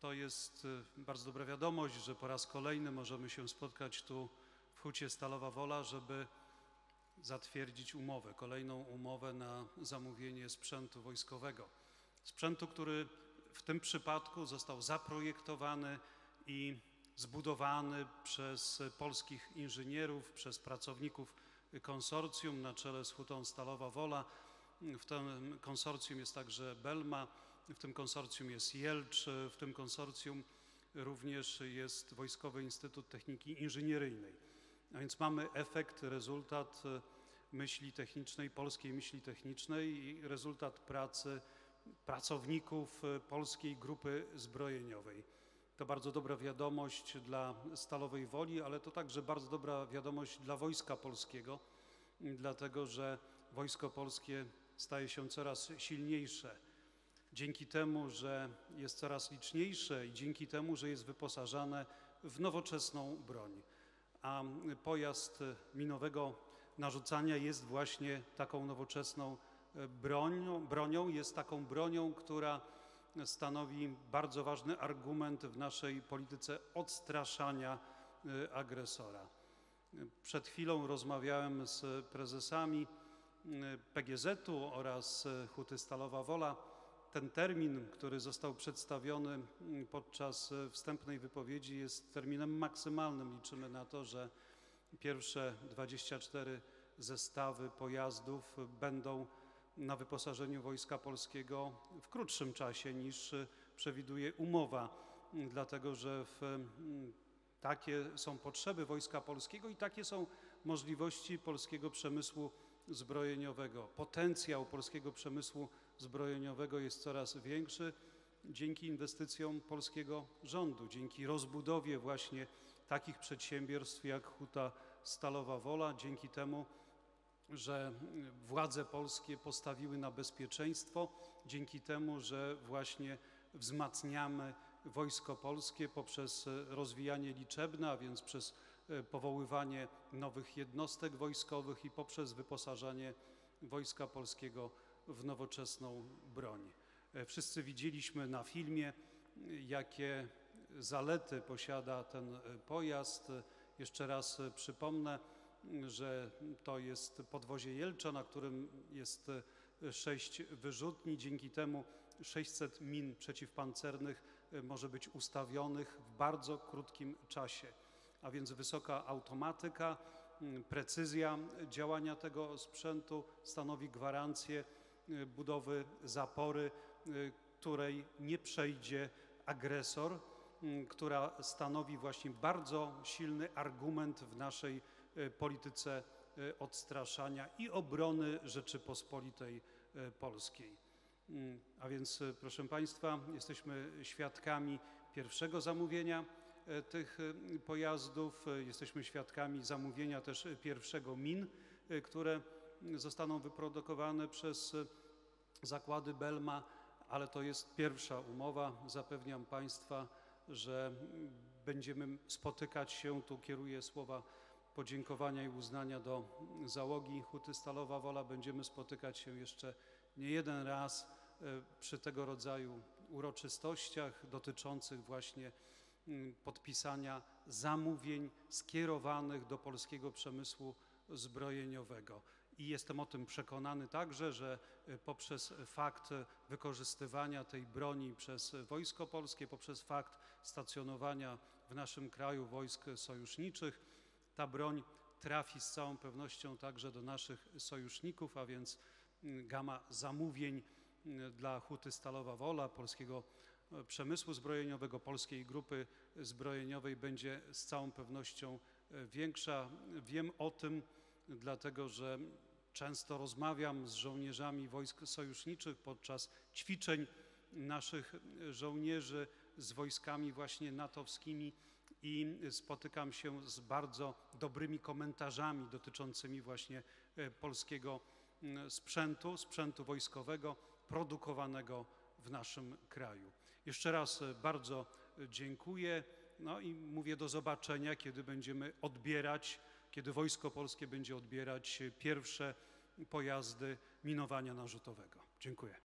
To jest y, bardzo dobra wiadomość, że po raz kolejny możemy się spotkać tu w Hucie Stalowa Wola, żeby zatwierdzić umowę, kolejną umowę na zamówienie sprzętu wojskowego. Sprzętu, który w tym przypadku został zaprojektowany i zbudowany przez polskich inżynierów, przez pracowników konsorcjum na czele z Hutą Stalowa Wola. W tym konsorcjum jest także Belma, w tym konsorcjum jest Jelcz, w tym konsorcjum również jest Wojskowy Instytut Techniki Inżynieryjnej. A więc mamy efekt, rezultat e, myśli technicznej, polskiej myśli technicznej i rezultat pracy pracowników e, Polskiej Grupy Zbrojeniowej. To bardzo dobra wiadomość dla Stalowej Woli, ale to także bardzo dobra wiadomość dla Wojska Polskiego, dlatego że Wojsko Polskie staje się coraz silniejsze. Dzięki temu, że jest coraz liczniejsze i dzięki temu, że jest wyposażane w nowoczesną broń. A pojazd minowego narzucania jest właśnie taką nowoczesną e, bronią, bronią jest taką bronią, która stanowi bardzo ważny argument w naszej polityce odstraszania e, agresora. Przed chwilą rozmawiałem z prezesami e, PGZ-u oraz Huty Stalowa Wola. Ten termin, który został przedstawiony podczas wstępnej wypowiedzi jest terminem maksymalnym. Liczymy na to, że pierwsze 24 zestawy pojazdów będą na wyposażeniu Wojska Polskiego w krótszym czasie niż e, przewiduje umowa, dlatego że w, takie są potrzeby Wojska Polskiego i takie są możliwości polskiego przemysłu zbrojeniowego. Potencjał polskiego przemysłu zbrojeniowego jest coraz większy dzięki inwestycjom polskiego rządu, dzięki rozbudowie właśnie takich przedsiębiorstw jak Huta Stalowa Wola, dzięki temu, że władze polskie postawiły na bezpieczeństwo dzięki temu, że właśnie wzmacniamy Wojsko Polskie poprzez rozwijanie liczebne, a więc przez e, powoływanie nowych jednostek wojskowych i poprzez wyposażanie Wojska Polskiego w nowoczesną broń. E, wszyscy widzieliśmy na filmie, jakie zalety posiada ten e, pojazd. Jeszcze raz przypomnę, że to jest podwozie Jelcza, na którym jest e, sześć wyrzutni. Dzięki temu 600 min przeciwpancernych e, może być ustawionych w bardzo krótkim czasie. A więc wysoka automatyka, precyzja działania tego sprzętu stanowi gwarancję e, budowy zapory, której nie przejdzie agresor, która stanowi właśnie bardzo silny argument w naszej E, polityce e, odstraszania i obrony Rzeczypospolitej e, Polskiej. Mm, a więc, proszę Państwa, jesteśmy świadkami pierwszego zamówienia tych pojazdów, jesteśmy świadkami zamówienia też pierwszego min, które zostaną wyprodukowane przez zakłady Belma, ale to jest pierwsza umowa. Zapewniam Państwa, że będziemy spotykać się, tu kieruję słowa podziękowania i uznania do załogi Huty Stalowa Wola. Będziemy spotykać się jeszcze nie jeden raz e, przy tego rodzaju uroczystościach dotyczących właśnie mm, podpisania zamówień skierowanych do polskiego przemysłu zbrojeniowego. I jestem o tym przekonany także, że e, poprzez fakt wykorzystywania tej broni przez Wojsko Polskie, poprzez fakt stacjonowania w naszym kraju wojsk sojuszniczych, ta broń trafi z całą pewnością także do naszych sojuszników, a więc mm, gama zamówień mm, dla Huty Stalowa Wola, polskiego e, przemysłu zbrojeniowego, polskiej grupy zbrojeniowej będzie z całą pewnością e, większa. Wiem o tym, dlatego że często rozmawiam z żołnierzami wojsk sojuszniczych podczas ćwiczeń naszych żołnierzy z wojskami właśnie natowskimi i spotykam się z bardzo dobrymi komentarzami dotyczącymi właśnie e, polskiego sprzętu, sprzętu wojskowego produkowanego w naszym kraju. Jeszcze raz e, bardzo dziękuję. No i mówię do zobaczenia, kiedy będziemy odbierać, kiedy Wojsko Polskie będzie odbierać pierwsze pojazdy minowania narzutowego. Dziękuję.